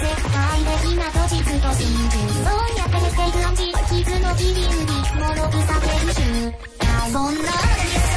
絶対的なと実と真珠そうやって減っていく暗示傷の切り売り物草研修そんな